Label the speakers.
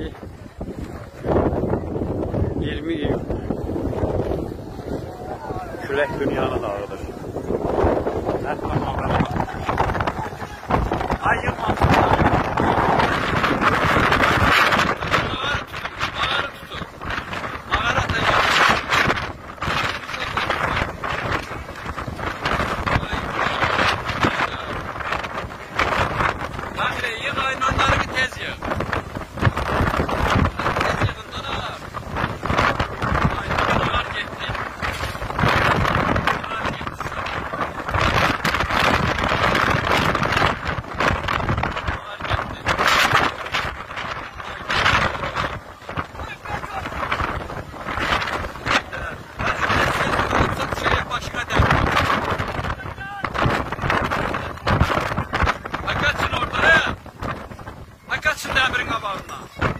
Speaker 1: tarihi 20 Eylül. Kürek dünyanın. Heh, tamam, tamam. Ay yılmaz.
Speaker 2: Kaçın orada ya. Ha kaçın dəmirin qabağından.